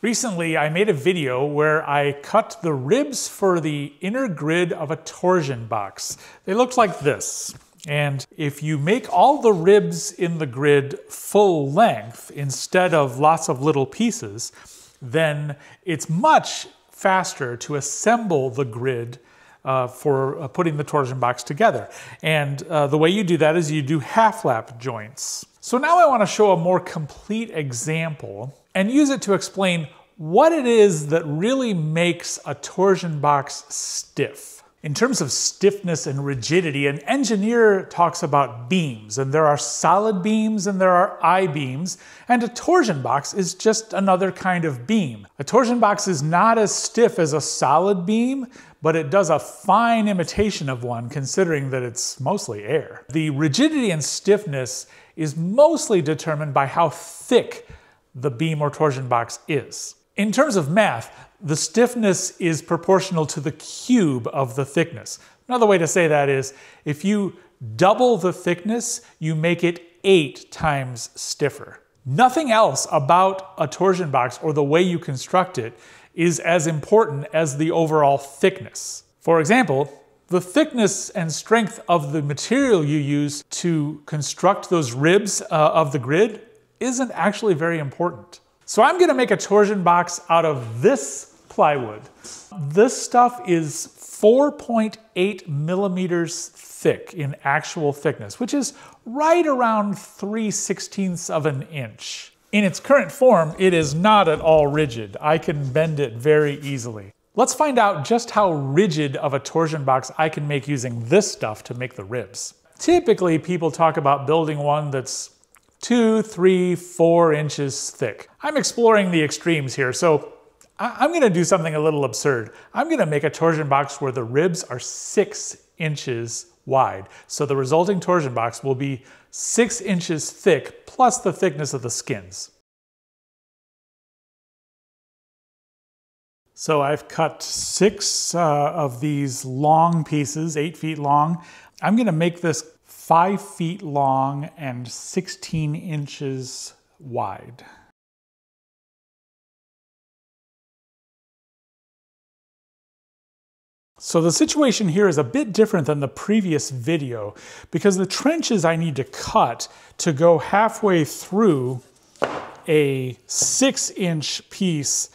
Recently, I made a video where I cut the ribs for the inner grid of a torsion box. They looked like this. And if you make all the ribs in the grid full length instead of lots of little pieces, then it's much faster to assemble the grid uh, for uh, putting the torsion box together. And uh, the way you do that is you do half lap joints. So now I want to show a more complete example and use it to explain what it is that really makes a torsion box stiff. In terms of stiffness and rigidity, an engineer talks about beams, and there are solid beams and there are I-beams, and a torsion box is just another kind of beam. A torsion box is not as stiff as a solid beam, but it does a fine imitation of one considering that it's mostly air. The rigidity and stiffness is mostly determined by how thick the beam or torsion box is. In terms of math, the stiffness is proportional to the cube of the thickness. Another way to say that is if you double the thickness, you make it eight times stiffer. Nothing else about a torsion box or the way you construct it is as important as the overall thickness. For example, the thickness and strength of the material you use to construct those ribs uh, of the grid isn't actually very important. So I'm gonna make a torsion box out of this plywood. This stuff is 4.8 millimeters thick in actual thickness, which is right around 3 16ths of an inch. In its current form, it is not at all rigid. I can bend it very easily. Let's find out just how rigid of a torsion box I can make using this stuff to make the ribs. Typically, people talk about building one that's two, three, four inches thick. I'm exploring the extremes here, so I'm gonna do something a little absurd. I'm gonna make a torsion box where the ribs are six inches wide. So the resulting torsion box will be six inches thick plus the thickness of the skins. So I've cut six uh, of these long pieces, eight feet long. I'm gonna make this five feet long and 16 inches wide. So the situation here is a bit different than the previous video because the trenches I need to cut to go halfway through a six inch piece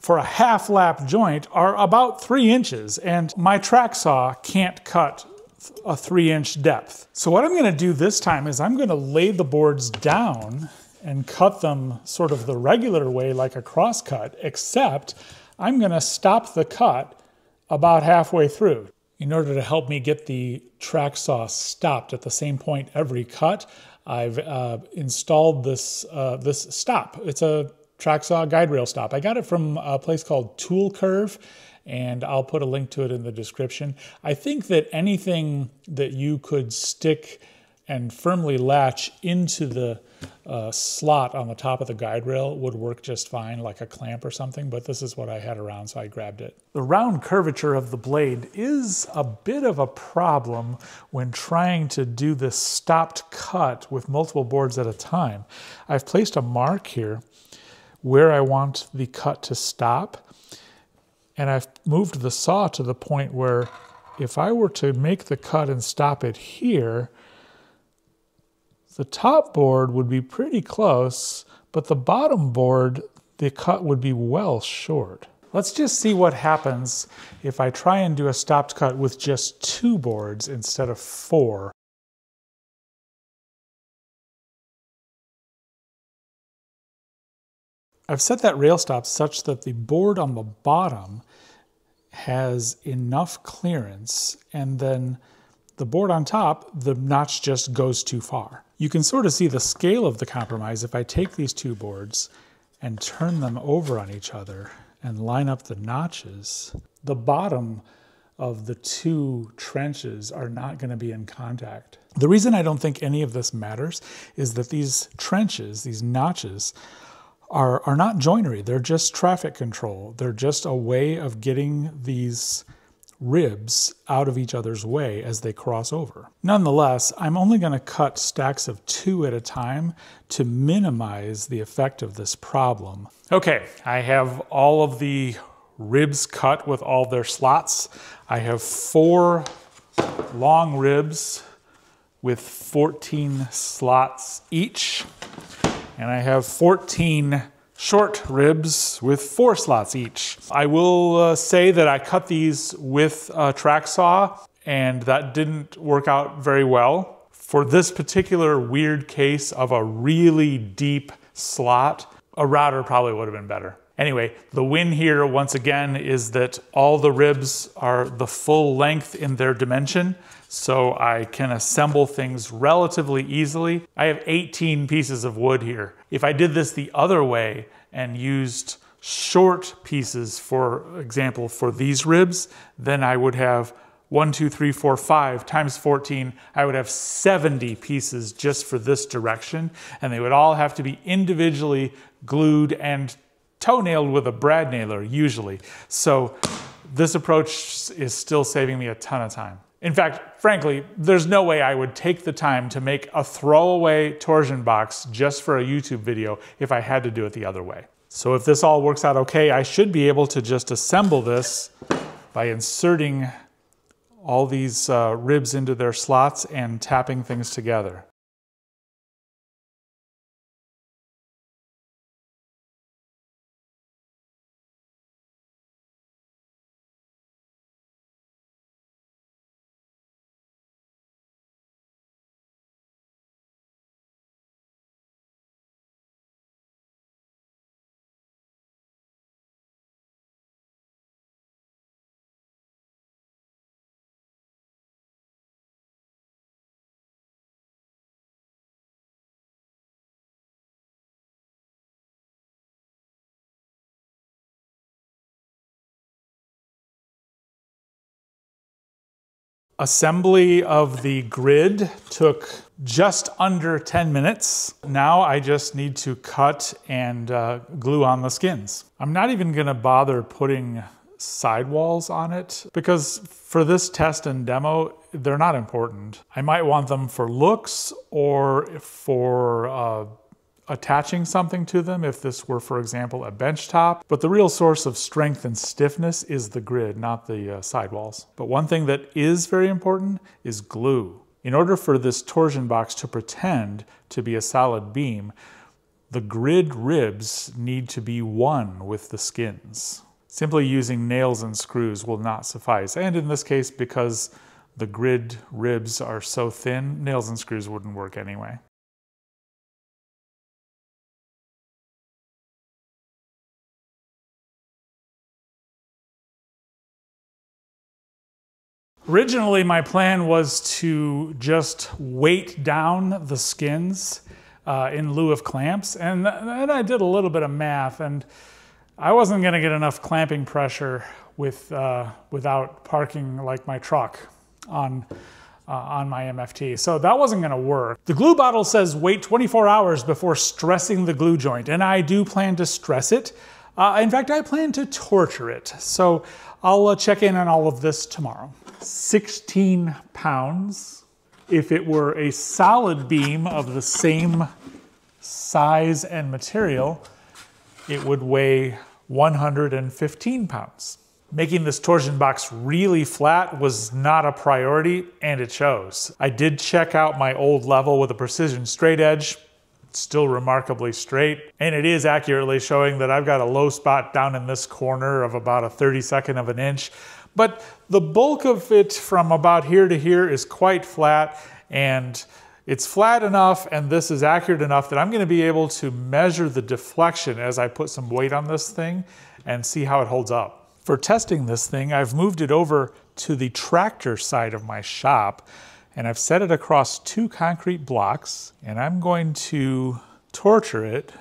for a half lap joint are about three inches and my track saw can't cut a three inch depth. So what I'm gonna do this time is I'm gonna lay the boards down and cut them sort of the regular way like a cross cut, except I'm gonna stop the cut about halfway through. In order to help me get the track saw stopped at the same point every cut, I've uh, installed this, uh, this stop. It's a track saw guide rail stop. I got it from a place called Tool Curve and I'll put a link to it in the description. I think that anything that you could stick and firmly latch into the uh, slot on the top of the guide rail would work just fine, like a clamp or something, but this is what I had around, so I grabbed it. The round curvature of the blade is a bit of a problem when trying to do this stopped cut with multiple boards at a time. I've placed a mark here where I want the cut to stop. And I've moved the saw to the point where if I were to make the cut and stop it here, the top board would be pretty close, but the bottom board, the cut would be well short. Let's just see what happens if I try and do a stopped cut with just two boards instead of four. I've set that rail stop such that the board on the bottom has enough clearance and then the board on top, the notch just goes too far. You can sort of see the scale of the compromise if I take these two boards and turn them over on each other and line up the notches. The bottom of the two trenches are not going to be in contact. The reason I don't think any of this matters is that these trenches, these notches, are, are not joinery. They're just traffic control. They're just a way of getting these ribs out of each other's way as they cross over. Nonetheless, I'm only going to cut stacks of two at a time to minimize the effect of this problem. Okay, I have all of the ribs cut with all their slots. I have four long ribs with 14 slots each. And I have 14 short ribs with four slots each. I will uh, say that I cut these with a track saw and that didn't work out very well. For this particular weird case of a really deep slot, a router probably would have been better. Anyway, the win here once again is that all the ribs are the full length in their dimension, so I can assemble things relatively easily. I have 18 pieces of wood here. If I did this the other way and used short pieces, for example, for these ribs, then I would have one, two, three, four, five times 14, I would have 70 pieces just for this direction, and they would all have to be individually glued and toenailed with a brad nailer, usually. So this approach is still saving me a ton of time. In fact, frankly, there's no way I would take the time to make a throwaway torsion box just for a YouTube video if I had to do it the other way. So if this all works out okay, I should be able to just assemble this by inserting all these uh, ribs into their slots and tapping things together. Assembly of the grid took just under 10 minutes. Now I just need to cut and uh, glue on the skins. I'm not even gonna bother putting sidewalls on it because for this test and demo, they're not important. I might want them for looks or for uh, attaching something to them if this were, for example, a bench top. But the real source of strength and stiffness is the grid, not the uh, sidewalls. But one thing that is very important is glue. In order for this torsion box to pretend to be a solid beam, the grid ribs need to be one with the skins. Simply using nails and screws will not suffice. And in this case, because the grid ribs are so thin, nails and screws wouldn't work anyway. Originally, my plan was to just weight down the skins uh, in lieu of clamps, and then I did a little bit of math, and I wasn't going to get enough clamping pressure with uh, without parking like my truck on uh, on my MFT. So that wasn't gonna work. The glue bottle says wait 24 hours before stressing the glue joint, and I do plan to stress it. Uh, in fact, I plan to torture it. So I'll uh, check in on all of this tomorrow. 16 pounds. If it were a solid beam of the same size and material, it would weigh 115 pounds. Making this torsion box really flat was not a priority, and it shows. I did check out my old level with a precision straight edge, still remarkably straight, and it is accurately showing that I've got a low spot down in this corner of about a 32nd of an inch. But the bulk of it from about here to here is quite flat and it's flat enough and this is accurate enough that I'm gonna be able to measure the deflection as I put some weight on this thing and see how it holds up. For testing this thing, I've moved it over to the tractor side of my shop and I've set it across two concrete blocks and I'm going to torture it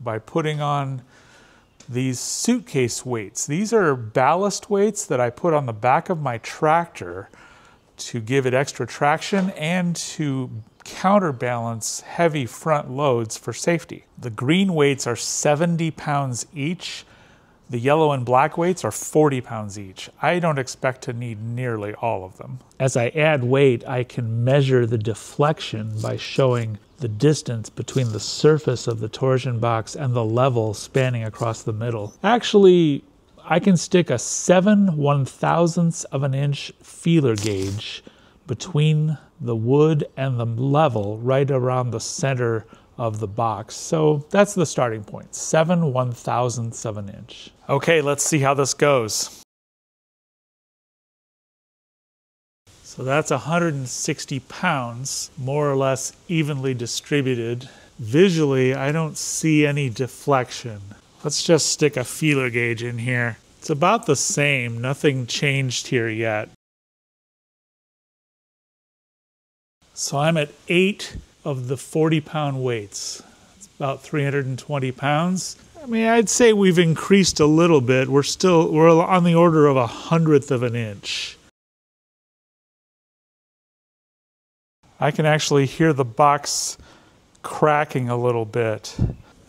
by putting on these suitcase weights. These are ballast weights that I put on the back of my tractor to give it extra traction and to counterbalance heavy front loads for safety. The green weights are 70 pounds each. The yellow and black weights are 40 pounds each. I don't expect to need nearly all of them. As I add weight, I can measure the deflection by showing the distance between the surface of the torsion box and the level spanning across the middle. Actually, I can stick a 7 one thousandths of an inch feeler gauge between the wood and the level right around the center of the box. So that's the starting point, 7 one thousandths of an inch. Okay, let's see how this goes. So that's 160 pounds, more or less evenly distributed. Visually, I don't see any deflection. Let's just stick a feeler gauge in here. It's about the same, nothing changed here yet. So I'm at eight of the 40 pound weights. It's about 320 pounds. I mean, I'd say we've increased a little bit. We're still, we're on the order of a hundredth of an inch. I can actually hear the box cracking a little bit.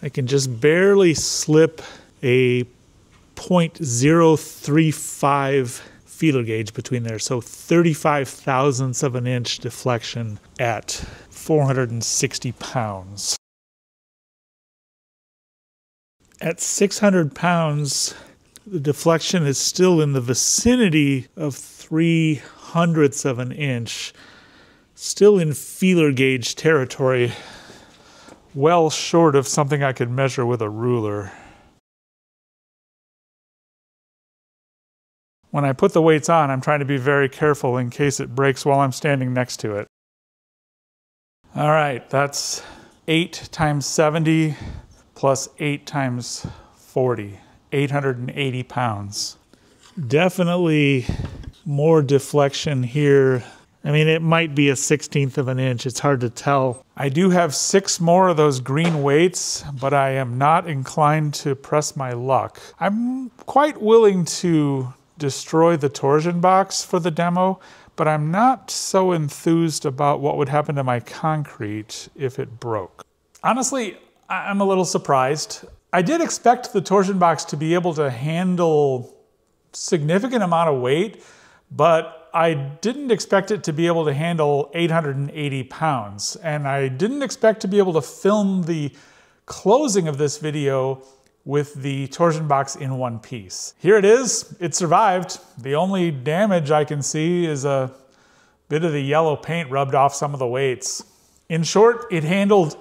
I can just barely slip a 0.035 feeler gauge between there. So 35 thousandths of an inch deflection at 460 pounds. At 600 pounds, the deflection is still in the vicinity of 3 hundredths of an inch still in feeler gauge territory, well short of something I could measure with a ruler. When I put the weights on, I'm trying to be very careful in case it breaks while I'm standing next to it. All right, that's 8 times 70 plus 8 times 40, 880 pounds. Definitely more deflection here I mean, it might be a 16th of an inch. It's hard to tell. I do have six more of those green weights, but I am not inclined to press my luck. I'm quite willing to destroy the torsion box for the demo, but I'm not so enthused about what would happen to my concrete if it broke. Honestly, I'm a little surprised. I did expect the torsion box to be able to handle significant amount of weight, but I didn't expect it to be able to handle 880 pounds, and I didn't expect to be able to film the closing of this video with the torsion box in one piece. Here it is, it survived. The only damage I can see is a bit of the yellow paint rubbed off some of the weights. In short, it handled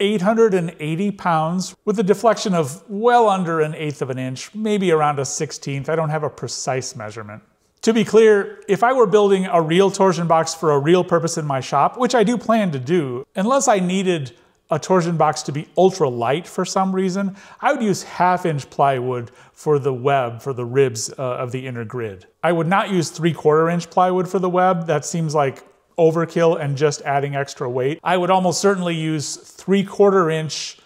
880 pounds with a deflection of well under an eighth of an inch, maybe around a 16th. I don't have a precise measurement. To be clear, if I were building a real torsion box for a real purpose in my shop, which I do plan to do, unless I needed a torsion box to be ultra light for some reason, I would use half inch plywood for the web, for the ribs uh, of the inner grid. I would not use three quarter inch plywood for the web. That seems like overkill and just adding extra weight. I would almost certainly use three quarter inch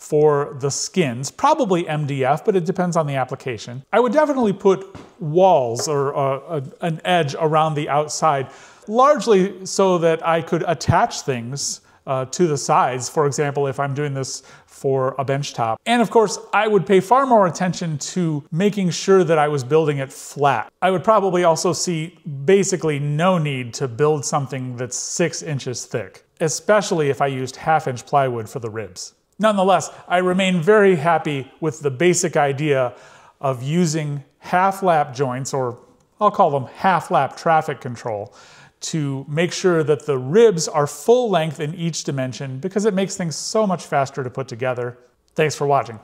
for the skins, probably MDF, but it depends on the application. I would definitely put walls or uh, a, an edge around the outside, largely so that I could attach things uh, to the sides. For example, if I'm doing this for a bench top. And of course, I would pay far more attention to making sure that I was building it flat. I would probably also see basically no need to build something that's six inches thick, especially if I used half inch plywood for the ribs. Nonetheless, I remain very happy with the basic idea of using half lap joints, or I'll call them half lap traffic control, to make sure that the ribs are full length in each dimension because it makes things so much faster to put together. Thanks for watching.